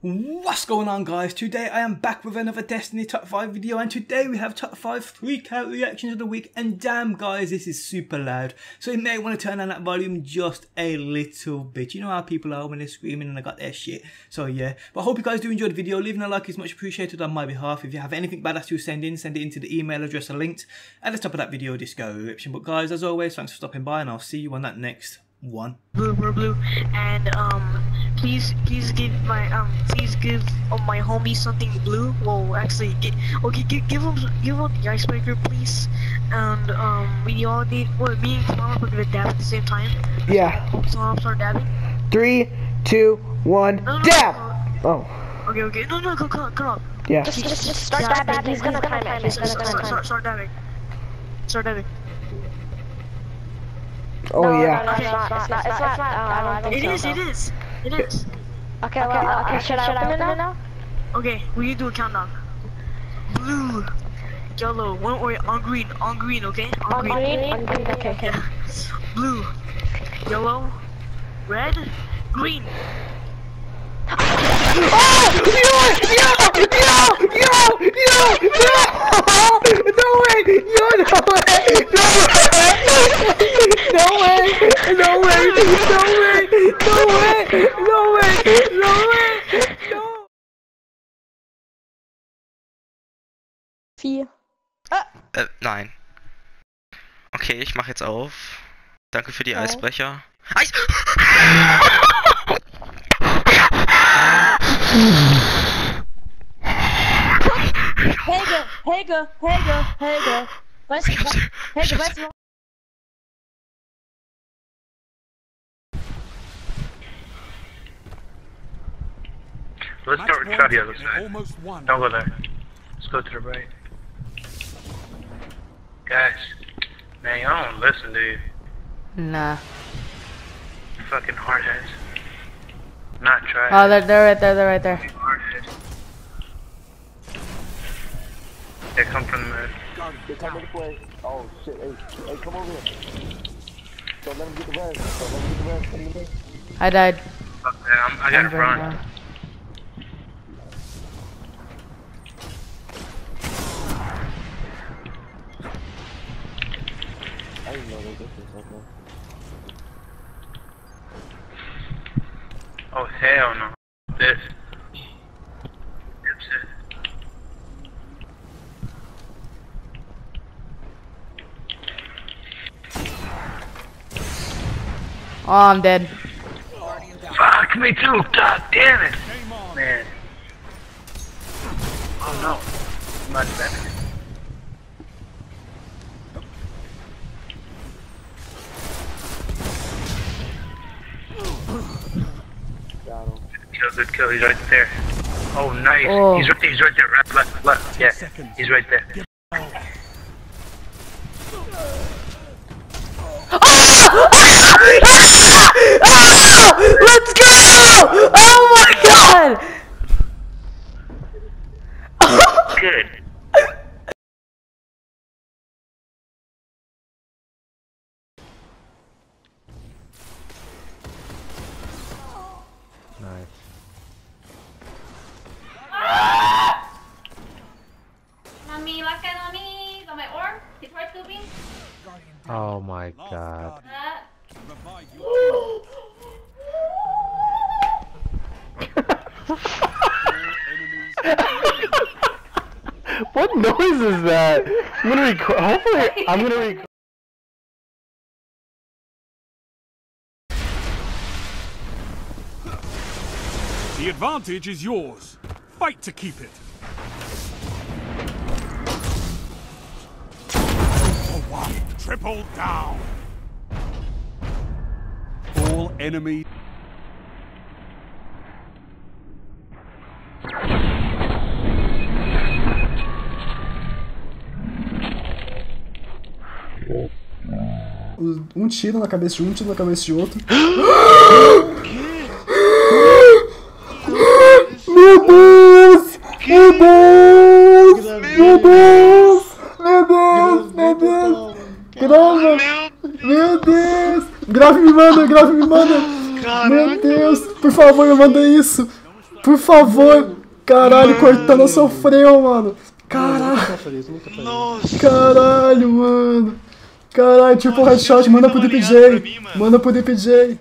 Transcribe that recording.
What's going on guys? Today I am back with another Destiny Top 5 video and today we have Top 5 3 count reactions of the week and damn guys this is super loud so you may want to turn down that volume just a little bit. You know how people are when they're screaming and they got their shit. So yeah, but I hope you guys do enjoy the video. Leaving a like is much appreciated on my behalf. If you have anything badass to send in, send it into the email address linked at the top of that video description. But guys as always thanks for stopping by and I'll see you on that next one. Blue, blue, blue, and um, please, please give my um, please give uh, my homie something blue. Well, actually, get, okay, give, give him, give him the icebreaker, please. And um, we all need. Well, me and Kamala are gonna dab at the same time. Yeah. So I'll start dabbing. Three, two, one, No, no, dab! no, Oh, Okay, okay. No, no, come, come, come on. yeah. Just, just, just start dabbing. He's gonna time it. He's gonna Start, time start, it. start, start dabbing. Start dabbing. Oh, No, yeah. No, no, it's not. It's not. It's not. uh, I don't It think is, so. it is, it is. Okay, well, okay. Should I open it now? Okay, we can do a countdown. Blue, yellow, one or on green, on green, okay? On green. On green. Okay. Okay. Blue, yellow, red, green. Oh! No way! Yo, no way! No way! No way! No way! No way! No way! No! Vier. Äh, nein. Okay, ich mach jetzt auf. Danke für die Ja. Eisbrecher. Eis! Helge, Helge, Helge, Helge. Weißt du, Helge, weißt du, Let's start with try the other side. Almost won. Don't go there. Let's go to the right. Guys, man, y'all don't listen, do you? Nah. Fucking hardheads. Not try. Oh, they're, they're right there, they're right there. They come from the mid. They're coming this way. Oh shit, hey, hey, come over here. Don't let him get the res. Don't let him get the res. Come to me. I died. Fuck that, I'm, I gotta I'm very run. down. I didn't know they did this. Okay. Oh, hell no. This. Oh, I'm dead. Fuck me too. God damn it. Man. Oh no. Much better. Got him. Kill, good kill. He's right there. Oh, nice. Oh. He's right. He's right there. Right, left, left. Yeah. He's right there. Let's go! Oh my god! Good. Mommy, look at mommy. It's on my arm. It's hard scooping. Oh my god. What noise is that? I'm gonna record. Hopefully, I'm gonna record. The advantage is yours. Fight to keep it. Triple down. All enemy. Um tiro na cabeça de um, um tiro na cabeça de outro. Meu Deus! Meu Deus! Meu Deus! Meu Deus! Meu Deus! Grava! Meu Deus! Grave me manda, grave me manda! Meu Deus! Por favor, me manda isso! Por favor. Caralho, Cortana sofreu, mano. Caralho. Nossa. Caralho, mano. Caralho, tipo headshot, manda pro DPJ. Manda pro DPJ.